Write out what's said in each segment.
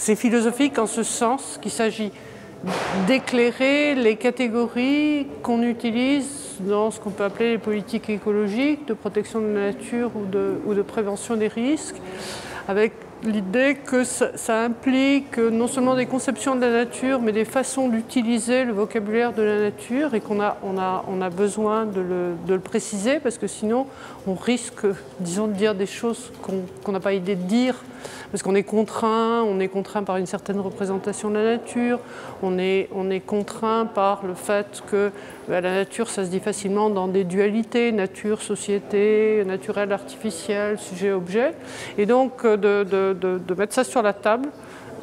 c'est philosophique en ce sens qu'il s'agit d'éclairer les catégories qu'on utilise dans ce qu'on peut appeler les politiques écologiques, de protection de la nature ou de, prévention des risques, avec l'idée que ça, implique non seulement des conceptions de la nature, mais des façons d'utiliser le vocabulaire de la nature et qu'on a, besoin de le, de le, préciser parce que sinon on risque, disons, de dire des choses qu'on n'a pas idée de dire parce qu'on est contraint, on est contraint par une certaine représentation de la nature, on est, on est contraint par le fait que bah, la nature, ça se dit facilement dans des dualités, nature, société, naturel, artificiel, sujet, objet, et donc euh, de, mettre ça sur la table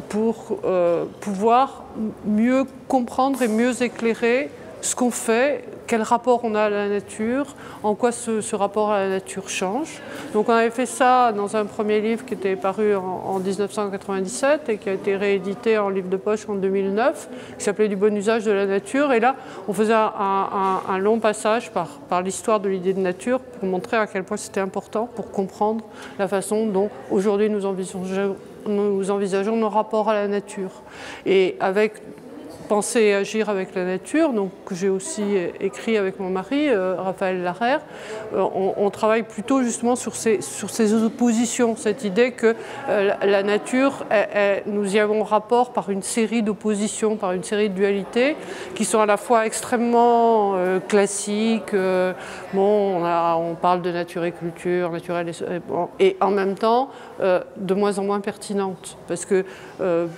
pour euh, pouvoir mieux comprendre et mieux éclairer ce qu'on fait, quel rapport on a à la nature, en quoi ce, rapport à la nature change. Donc on avait fait ça dans un premier livre qui était paru en, 1997 et qui a été réédité en livre de poche en 2009, qui s'appelait Du bon usage de la nature. Et là, on faisait un, long passage par, l'histoire de l'idée de nature pour montrer à quel point c'était important pour comprendre la façon dont aujourd'hui nous envisageons, nous envisageons nos rapports à la nature. Et avec penser et agir avec la nature, donc que j'ai aussi écrit avec mon mari, euh, Raphaël Larère. Euh, on, travaille plutôt justement sur ces, sur ces oppositions, cette idée que euh, la nature, nous y avons rapport par une série d'oppositions, par une série de dualités qui sont à la fois extrêmement classiques, bon, on, parle de nature et culture, naturelle et, et en même temps de moins en moins pertinentes, parce que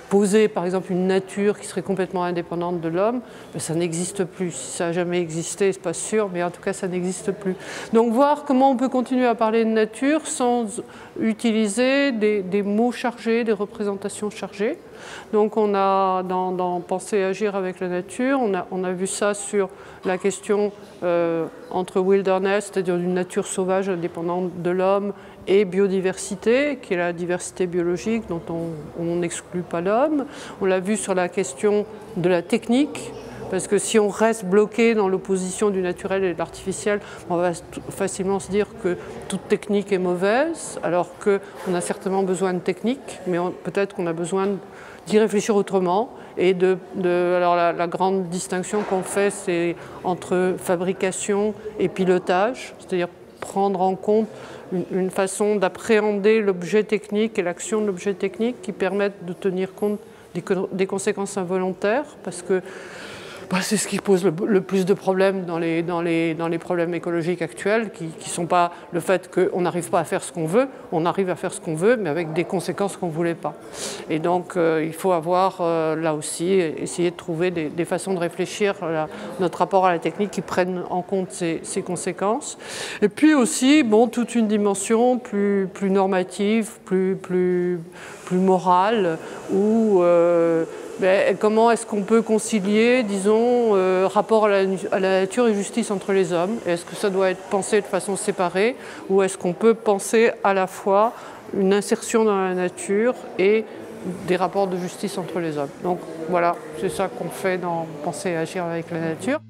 poser par exemple une nature qui serait complètement indépendante, de l'homme, ça n'existe plus. Si ça n'a jamais existé, c'est pas sûr, mais en tout cas, ça n'existe plus. Donc, voir comment on peut continuer à parler de nature sans utiliser des, mots chargés, des représentations chargées. Donc, on a dans, Penser et agir avec la nature, on a, on a vu ça sur la question euh, entre wilderness, c'est-à-dire d'une nature sauvage indépendante de l'homme, et biodiversité, qui est la diversité biologique dont on n'exclut pas l'homme. On l'a vu sur la question de la technique, parce que si on reste bloqué dans l'opposition du naturel et de l'artificiel, on va facilement se dire que toute technique est mauvaise, alors qu'on a certainement besoin de technique, mais peut-être qu'on a besoin d'y réfléchir autrement. Et de, alors la, la, grande distinction qu'on fait, c'est entre fabrication et pilotage, c'est-à-dire prendre en compte une, façon d'appréhender l'objet technique et l'action de l'objet technique qui permettent de tenir compte des, conséquences involontaires, parce que bah, c'est ce qui pose le, plus de problèmes dans les, problèmes écologiques actuels, qui ne sont pas le fait qu'on n'arrive pas à faire ce qu'on veut, on arrive à faire ce qu'on veut, mais avec des conséquences qu'on ne voulait pas. Et donc, euh, il faut avoir, euh, là aussi, essayer de trouver des, façons de réfléchir à notre rapport à la technique qui prennent en compte ces, ces, conséquences. Et puis aussi, bon, toute une dimension plus, normative, plus, morale, où... Euh, ben, comment est-ce qu'on peut concilier, disons, euh, rapport à la, nature et justice entre les hommes? Est-ce que ça doit être pensé de façon séparée ou est-ce qu'on peut penser à la fois une insertion dans la nature et des rapports de justice entre les hommes? Donc voilà, c'est ça qu'on fait dans Penser et agir avec la nature.